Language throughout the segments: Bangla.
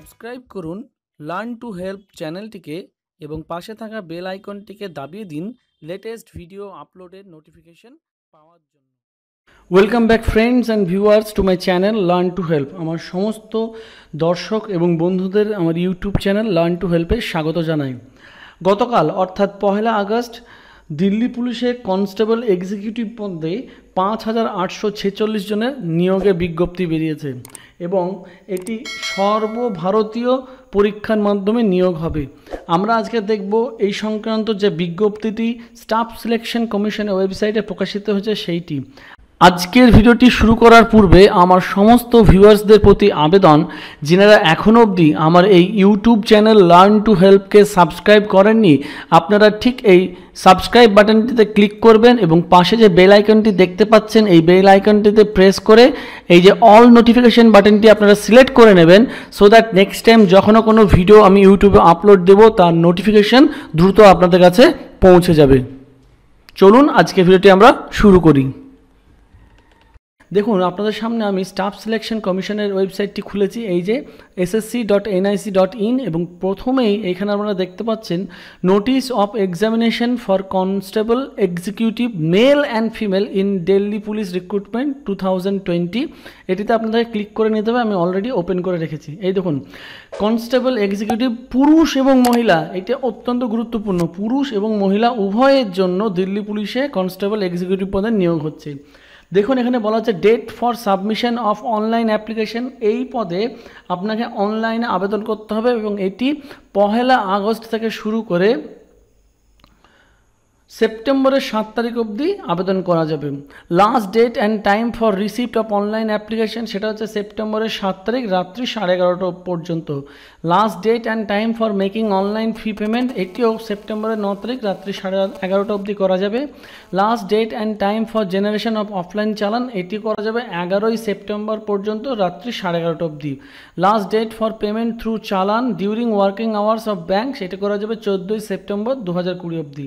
সাবস্ক্রাইব করুন, লার্ন টু হেল্প চ্যানেলটিকে এবং পাশে থাকা বেল আইকনটিকে দাবিয়ে দিন লেটেস্ট ভিডিও আপলোডের নোটিফিকেশন পাওয়ার জন্য। Welcome back friends and viewers to my channel learn to help আমার সমস্ত দর্শক এবং বন্ধুদের আমার ইউটিউব চ্যানেল লার্ন টু হেল্পে স্বাগত জানাই। গতকাল, অর্থাৎ পহেলা আগস্ট, দিল্লি পুলিশে কনস্টেবল এক্সিকিউটিভ পদে পাঁচ হাজার আটশো ছেচল্লিশ জনের নিয়োগের বিজ্ঞপ্তি বেরিয়েছে। এবং এটি সর্বভারতীয় পরীক্ষার মাধ্যমে নিয়োগ হবে। আমরা আজকে দেখব এই সংক্রান্ত যে বিজ্ঞপ্তিটি স্টাফ সিলেকশন কমিশনের ওয়েবসাইটে প্রকাশিত হয়েছে সেইটি। আজকের ভিডিওটি শুরু করার পূর্বে আমার সমস্ত ভিউয়ার্সদের প্রতি আবেদন, যিনারা এখনও অবধি আমার এই ইউটিউব চ্যানেল লার্ন টু হেল্পকে সাবস্ক্রাইব করেননি, আপনারা ঠিক এই সাবস্ক্রাইব বাটনটিতে ক্লিক করবেন এবং পাশে যে বেল আইকনটি দেখতে পাচ্ছেন, এই বেল আইকনটিতে প্রেস করে এই যে অল নোটিফিকেশন বাটনটি আপনারা সিলেক্ট করে নেবেন সো দ্যাট নেক্সট টাইম যখনও কোনো ভিডিও আমি ইউটিউবে আপলোড দেবো, তার নোটিফিকেশন দ্রুত আপনাদের কাছে পৌঁছে যাবে। চলুন আজকে ভিডিওটি আমরা শুরু করি। দেখুন, আপনাদের সামনে আমি স্টাফ সিলেকশন কমিশনের ওয়েবসাইটটি খুলেছি, এই যে SSC dot NIC dot in এবং প্রথমেই এখানে আপনারা দেখতে পাচ্ছেন notice of examination for constable executive male and female in Delhi police recruitment two thousand twenty এটিতে আপনাদের ক্লিক করে নিতে হবে, আমি অলরেডি ওপেন করে রেখেছি। এই দেখুন কনস্টেবল এক্সিকিউটিভ পুরুষ এবং মহিলা, এটা অত্যন্ত গুরুত্বপূর্ণ, পুরুষ এবং মহিলা উভয়ের জন্য দিল্লি পুলিশে কনস্টেবল এক্সিকিউটিভ পদে নিয়োগ হচ্ছে। দেখুন, এখানে বলা হচ্ছে date for submission of online application এই পদে আপনাকে অনলাইনে আবেদন করতে হবে এবং এটি পহেলা আগস্ট থেকে শুরু করে সেপ্টেম্বরের সাত তারিখ অবধি আবেদন করা যাবে। Last date and time for receipt of online application সেটা হচ্ছে সেপ্টেম্বরের সাত তারিখ রাত্রি সাড়ে এগারোটা পর্যন্ত। Last date and time for making online fee payment এটিও সেপ্টেম্বরের ন তারিখ রাত্রি সাড়ে এগারোটা অবধি করা যাবে। Last date and time for generation of offline challan এটি করা যাবে এগারোই সেপ্টেম্বর পর্যন্ত রাত্রি সাড়ে এগারোটা অবধি। Last date for payment through challan during working hours of bank সেটা করা যাবে চোদ্দোই সেপ্টেম্বর দু হাজার কুড়ি অবধি।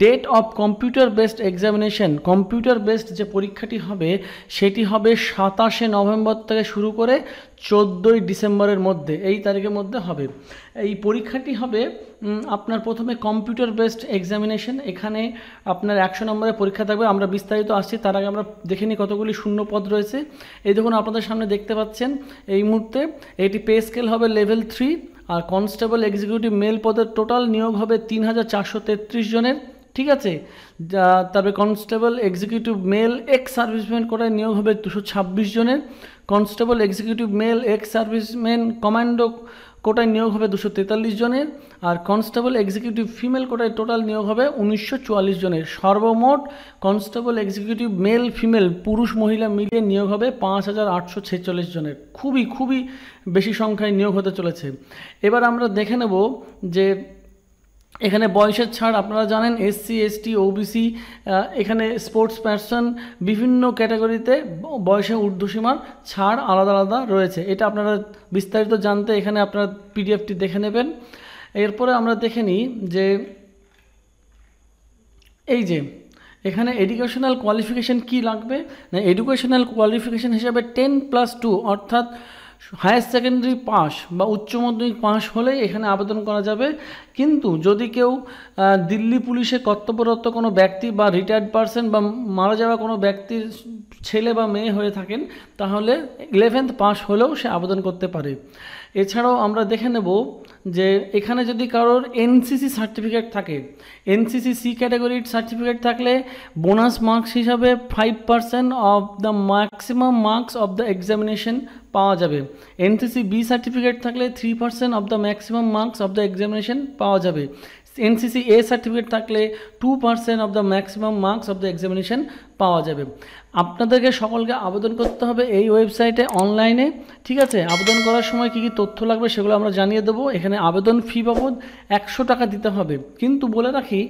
Date of computer based examination computer based যে পরীক্ষাটি হবে, সেটি হবে সাতাশে নভেম্বর থেকে শুরু করে চোদ্দোই ডিসেম্বরের মধ্যে, এই তারিখের মধ্যে হবে। এই পরীক্ষাটি হবে আপনার প্রথমে কম্পিউটার বেসড এক্সামিনেশন এখানে আপনার একশো নম্বরের পরীক্ষা থাকবে। আমরা বিস্তারিত আসছি, তার আগে আমরা দেখে নিই কতগুলি শূন্য পদ রয়েছে। এই দেখুন, আপনাদের সামনে দেখতে পাচ্ছেন, এই মুহূর্তে এটি পে স্কেল হবে লেভেল থ্রি আর কনস্টেবল এক্সিকিউটিভ মেল পদের টোটাল নিয়োগ হবে তিন হাজার চারশো তেত্রিশ জনের। ঠিক আছে? তারপরে constable executive male ex serviceman কোটায় নিয়োগ হবে দুশো ছাব্বিশ জনের। Constable executive male ex serviceman commando কোটায় নিয়োগ হবে দুশো তেতাল্লিশ জনের আর কনস্টেবল এক্সিকিউটিভ ফিমেল কোটায় টোটাল নিয়োগ হবে উনিশশো চুয়াল্লিশ জনের। সর্বমোট কনস্টেবল এক্সিকিউটিভ মেল ফিমেল পুরুষ মহিলা মিলিয়ে নিয়োগ হবে পাঁচ হাজার আটশো ছেচল্লিশ জনের। খুবই খুবই বেশি সংখ্যায় নিয়োগ হতে চলেছে। এবার আমরা দেখে নেব যে এখানে বয়সের ছাড় আপনারা জানেন এসসি এসটি ওবিসি এখানে স্পোর্টস পার্সন বিভিন্ন ক্যাটাগরিতে বয়সে ঊর্ধ্বসীমার ছাড় আলাদা আলাদা রয়েছে। এটা আপনারা বিস্তারিত জানতে এখানে আপনারা পিডিএফটি দেখে নেবেন। এরপরে আমরা দেখে নিই যে এই যে, এখানে এডুকেশনাল কোয়ালিফিকেশান কি লাগবে? না এডুকেশনাল কোয়ালিফিকেশান হিসাবে টেন প্লাস টু অর্থাৎ হায়ার সেকেন্ডারি পাস বা উচ্চ মাধ্যমিক পাস হলেই এখানে আবেদন করা যাবে। কিন্তু যদি কেউ দিল্লি পুলিশে কর্তব্যরত কোনো ব্যক্তি বা রিটায়ার্ড পারসন বা মারা যাওয়া কোনো ব্যক্তির ছেলে বা মেয়ে হয়ে থাকেন, তাহলে ইলেভেন্থ পাস হলেও সে আবেদন করতে পারে। এছাড়াও আমরা দেখে নেব যে এখানে যদি কারোর এনসিসি সার্টিফিকেট থাকে এনসিসি সি ক্যাটাগরির সার্টিফিকেট থাকলে বোনাস মার্কস হিসাবে five percent of the maximum marks of the examination পাওয়া যাবে। এনসিসি বি সার্টিফিকেট থাকলে three percent of the maximum marks of the examination পাওয়া যাবে। এনসিসি এ সার্টিফিকেট থাকলে two percent of the maximum marks of the examination পাওয়া যাবে। আপনাদেরকে সকলকে আবেদন করতে হবে এই ওয়েবসাইটে অনলাইনে ঠিক আছে? আবেদন করার সময় কী কী তথ্য লাগবে সেগুলো আমরা জানিয়ে দেবো। এখানে আবেদন ফি বাবদ একশো টাকা দিতে হবে। কিন্তু বলে রাখি,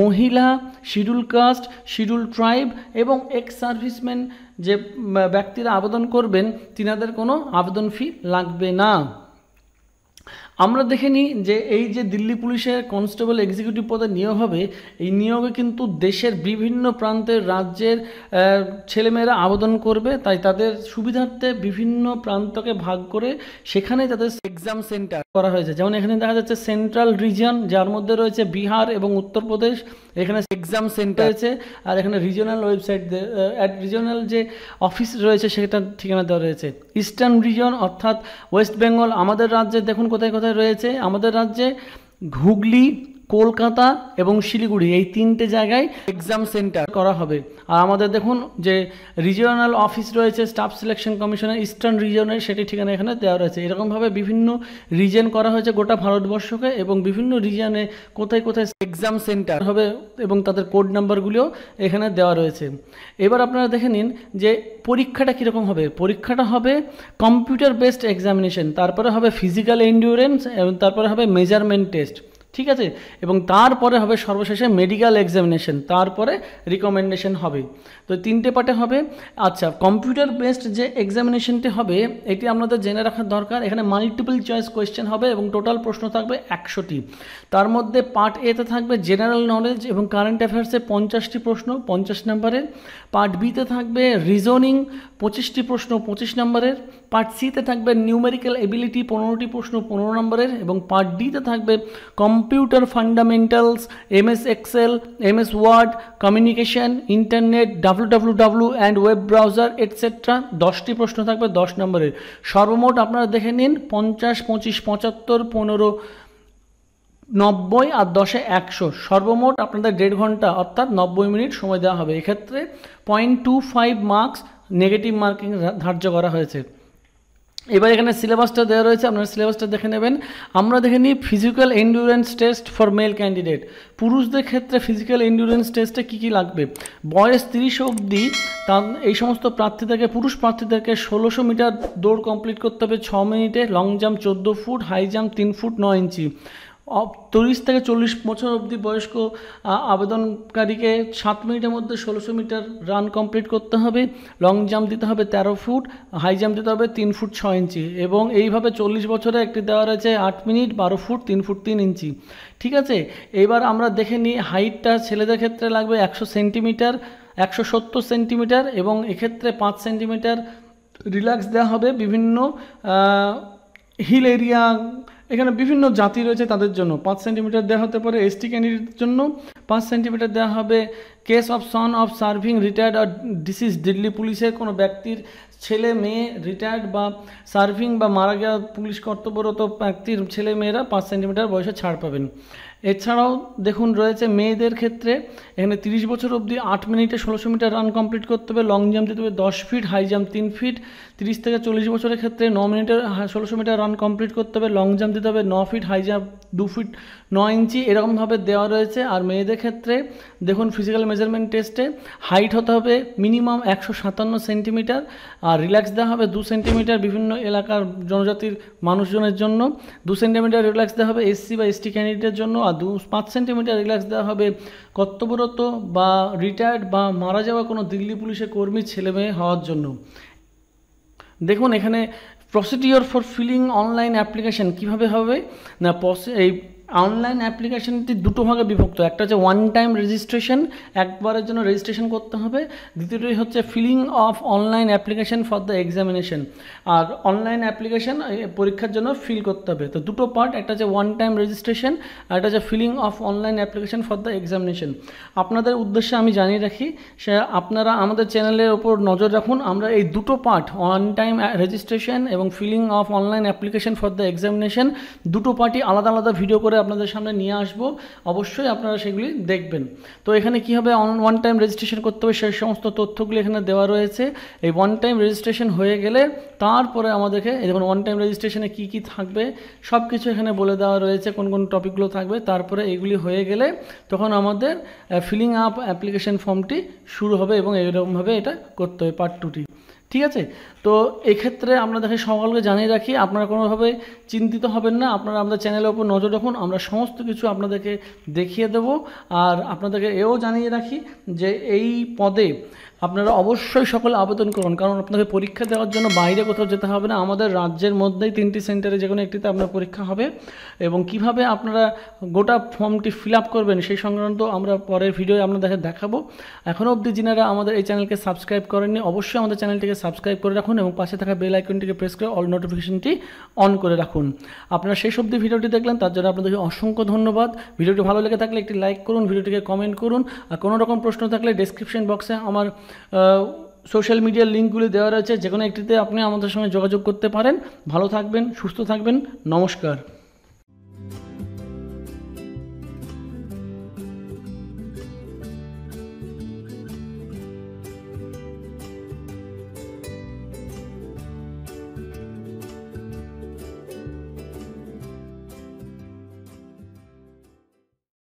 মহিলা শিডিউল কাস্ট শিডিউল ট্রাইব এবং এক্স সার্ভিসম্যান যে ব্যক্তিরা আবেদন করবেন, তিনাদের কোনো আবেদন ফি লাগবে না। আমরা দেখে নিই যে এই যে দিল্লি পুলিশের কনস্টেবল এক্সিকিউটিভ পদে নিয়োগ হবে, এই নিয়োগে কিন্তু দেশের বিভিন্ন প্রান্তের রাজ্যের ছেলেমেয়েরা আবেদন করবে, তাই তাদের সুবিধার্থে বিভিন্ন প্রান্তকে ভাগ করে সেখানে তাদের এক্সাম সেন্টার করা হয়েছে। যেমন এখানে দেখা যাচ্ছে সেন্ট্রাল রিজন যার মধ্যে রয়েছে বিহার এবং উত্তরপ্রদেশ। এখানে এক্সাম সেন্টার আছে আর এখানে রিজিওনাল ওয়েবসাইট রিজিওনাল যে অফিস রয়েছে সেটার ঠিকানা দেওয়া রয়েছে। ইস্টার্ন রিজন অর্থাৎ ওয়েস্ট বেঙ্গল আমাদের রাজ্যে দেখুন কোথায় কোথায় রয়েছে আমাদের রাজ্যে হুগলি কলকাতা এবং শিলিগুড়ি এই তিনটে জায়গায় এক্সাম সেন্টার করা হবে। আর আমাদের দেখুন যে রিজিওনাল অফিস রয়েছে স্টাফ সিলেকশন কমিশনের ইস্টার্ন রিজনের সেটি ঠিকানা এখানে দেওয়া রয়েছে। এরকমভাবে বিভিন্ন রিজন করা হয়েছে গোটা ভারতবর্ষকে এবং বিভিন্ন রিজনে কোথায় কোথায় এক্সাম সেন্টার হবে এবং তাদের কোড নাম্বারগুলিও এখানে দেওয়া রয়েছে। এবার আপনারা দেখে নিন যে পরীক্ষাটা কীরকম হবে। পরীক্ষাটা হবে কম্পিউটার বেসড এক্সামিনেশন তারপরে হবে ফিজিক্যাল এন্ডিউরেন্স এবং তারপরে হবে মেজারমেন্ট টেস্ট ঠিক আছে? এবং তারপরে হবে সর্বশেষে মেডিকেল এক্সামিনেশন তারপরে রিকমেন্ডেশন হবে। তো তিনটে পার্টে হবে আচ্ছা কম্পিউটার বেসড যে এক্সামিনেশনটি হবে, এটি আপনাদের জেনে রাখার দরকার। এখানে মাল্টিপল চয়েস কোয়েশ্চেন হবে এবং টোটাল প্রশ্ন থাকবে একশোটি। তার মধ্যে পার্ট এতে থাকবে জেনারেল নলেজ এবং কারেন্ট অ্যাফেয়ার্সে পঞ্চাশটি প্রশ্ন, পঞ্চাশ নম্বরের পার্ট বিতে থাকবে রিজনিং পঁচিশটি প্রশ্ন, পঁচিশ নম্বরের পার্ট সিতে থাকবে নিউমেরিক্যাল এবিলিটি পনেরোটি প্রশ্ন, পনেরো নম্বরের এবং পার্ট ডিতে থাকবে computer fundamentals M S Excel M S Word, communication, internet W W W and web browser etcetera দশটি প্রশ্ন থাকবে দশ নম্বরের। সর্বমোট আপনারা দেখে নিন, পঞ্চাশ, পঁচিশ, পঁচাত্তর, পনেরো, নব্বই আর দশে একশো। সর্বমোট আপনাদের দেড় ঘণ্টা, অর্থাৎ নব্বই মিনিট সময় দেওয়া হবে। এক্ষেত্রে point two five marks negative marking ধার্য করা হয়েছে। এবার এখানে সিলেবাসটা দেওয়া রয়েছে, আপনারা সিলেবাসটা দেখে নেবেন। আমরা দেখে নিই physical endurance test for male candidate পুরুষদের ক্ষেত্রে ফিজিক্যাল এন্ডুরেন্স টেস্টে কী কী লাগবে? বয়স তিরিশ অবধি তা এই সমস্ত প্রার্থীদেরকে, পুরুষ প্রার্থীদেরকে ষোলোশো মিটার দৌড় কমপ্লিট করতে হবে ছ মিনিটে লং জাম্প চোদ্দ ফুট হাই জাম্প তিন ফুট ন ইঞ্চি। তিরিশ থেকে চল্লিশ বছর অবধি বয়স্ক আবেদনকারীকে সাত মিনিটের মধ্যে ষোলোশো মিটার রান কমপ্লিট করতে হবে, লং জাম্প দিতে হবে তেরো ফুট, হাই জাম্প দিতে হবে তিন ফুট ছয় ইঞ্চি এবং এইভাবে চল্লিশ বছরে একটি দেওয়া রয়েছে আট মিনিট, বারো ফুট, তিন ফুট, তিন ইঞ্চি। ঠিক আছে? এবার আমরা দেখে নিই হাইটটা ছেলেদের ক্ষেত্রে লাগবে একশো সেন্টিমিটার, একশো সত্তর সেন্টিমিটার এবং এক্ষেত্রে পাঁচ সেন্টিমিটার রিল্যাক্স দেওয়া হবে বিভিন্ন হিল এরিয়া এখানে বিভিন্ন জাতি রয়েছে তাদের জন্য। পাঁচ সেন্টিমিটার দেওয়া হতে পারে এসটি ক্যান্ডিডেটের জন্য। পাঁচ সেন্টিমিটার দেওয়া হবে case of son of serving retired or deceased Delhi পুলিশের কোনো ব্যক্তির ছেলে, মেয়ে রিটায়ার্ড বা সার্ভিং বা মারা গেওয়া পুলিশ কর্তব্যরত ব্যক্তির ছেলে, মেয়েরা পাঁচ সেন্টিমিটার বয়সে ছাড় পাবেন। এছাড়াও দেখুন, রয়েছে মেয়েদের ক্ষেত্রে এখানে তিরিশ বছর অবধি আট মিনিটে ষোলোশো মিটার রান কমপ্লিট করতে হবে, লং জাম্প দিতে হবে দশ ফিট, হাই জাম্প তিন ফিট, তিরিশ থেকে চল্লিশ বছরের ক্ষেত্রে ন মিনিটে ষোলোশো মিটার রান কমপ্লিট করতে হবে, লং জাম্প দিতে হবে ন ফিট, হাই জাম্প দু ফিট ন ইঞ্চি এরকমভাবে দেওয়া রয়েছে। আর মেয়েদের ক্ষেত্রে দেখুন ফিজিক্যাল মেজারমেন্ট টেস্টে হাইট হতে হবে মিনিমাম একশো সাতান্ন সেন্টিমিটার আর রিল্যাক্স দেওয়া হবে দু সেন্টিমিটার বিভিন্ন এলাকার জনজাতির মানুষজনের জন্য। দু সেন্টিমিটার রিল্যাক্স দেওয়া হবে এসসি বা এসটি ক্যান্ডিডেটের জন্য, আর দু, পাঁচ সেন্টিমিটার রিল্যাক্স দেওয়া হবে কর্তব্যরত বা রিটায়ার্ড বা মারা যাওয়া কোনো দিল্লি পুলিশের কর্মী ছেলে মেয়ে হওয়ার জন্য। দেখুন এখানে procedure for filling online application কীভাবে হবে? না এই অনলাইন অ্যাপ্লিকেশনটি দুটো ভাগে বিভক্ত। একটা হচ্ছে ওয়ান টাইম রেজিস্ট্রেশন একবারের জন্য রেজিস্ট্রেশন করতে হবে। দ্বিতীয়টি হচ্ছে filling of online application for the examination R online application পরীক্ষার জন্য ফিল করতে হবে। তো দুটো পার্ট একটা হচ্ছে ওয়ান টাইম রেজিস্ট্রেশন আর একটা হচ্ছে filling of online application for the examination আপনাদের উদ্দেশ্যে আমি জানিয়ে রাখি, সে আপনারা আমাদের চ্যানেলের ওপর নজর রাখুন। আমরা এই দুটো পার্ট ওয়ান টাইম রেজিস্ট্রেশন এবং filling of online application for the examination দুটো পার্টি আলাদা আলাদা ভিডিও করে আপনাদের সামনে নিয়ে আসব। অবশ্যই আপনারা সেগুলি দেখবেন। তো এখানে কী হবে? ওয়ান টাইম রেজিস্ট্রেশন করতে হবে সেই সমস্ত তথ্যগুলি এখানে দেওয়া রয়েছে। এই ওয়ান টাইম রেজিস্ট্রেশন হয়ে গেলে তারপরে আমাদেরকে এই দেখুন ওয়ান টাইম রেজিস্ট্রেশনে কী কী থাকবে? সব কিছু এখানে বলে দেওয়া রয়েছে, কোন কোন টপিকগুলো থাকবে। তারপরে এগুলি হয়ে গেলে তখন আমাদের ফিলিং আপ অ্যাপ্লিকেশন ফর্মটি শুরু হবে এবং এরকমভাবে এটা করতে হবে পার্ট টুটি ঠিক আছে? তো এক্ষেত্রে আপনাদেরকে সকলকে জানিয়ে রাখি, আপনারা কোনোভাবে চিন্তিত হবেন না, আপনারা আমাদের চ্যানেলের ওপর নজর রাখুন, আমরা সমস্ত কিছু আপনাদেরকে দেখিয়ে দেব। আর আপনাদেরকে এও জানিয়ে রাখি যে এই পদে আপনারা অবশ্যই সকলে আবেদন করুন, কারণ আপনাকে পরীক্ষা দেওয়ার জন্য বাইরে কোথাও যেতে হবে না, আমাদের রাজ্যের মধ্যেই তিনটি সেন্টারে যে কোনো একটিতে আপনার পরীক্ষা হবে। এবং কীভাবে আপনারা গোটা ফর্মটি ফিল আপ করবেন, সেই সংক্রান্ত আমরা পরের ভিডিও আপনাদের দেখাবো। এখনও অবধি যিনারা আমাদের এই চ্যানেলকে সাবস্ক্রাইব করেননি, অবশ্যই আমাদের চ্যানেলটিকে সাবস্ক্রাইব করে রাখুন এবং পাশে থাকা বেল আইকনটিকে প্রেস করে অল নোটিফিকেশনটি অন করে রাখুন। আপনারা শেষ অবধি ভিডিওটি দেখলেন, তার জন্য আপনাদেরকে অসংখ্য ধন্যবাদ। ভিডিওটি ভালো লেগে থাকলে একটি লাইক করুন, ভিডিওটিকে কমেন্ট করুন। আর কোনো রকম প্রশ্ন থাকলে ডেসক্রিপশন বক্সে আমার সোশ্যাল মিডিয়ার লিঙ্কগুলি দেওয়া রয়েছে। যে কোনো একটিতে আপনি আমাদের সঙ্গে যোগাযোগ করতে পারেন। ভালো থাকবেন, সুস্থ থাকবেন। নমস্কার।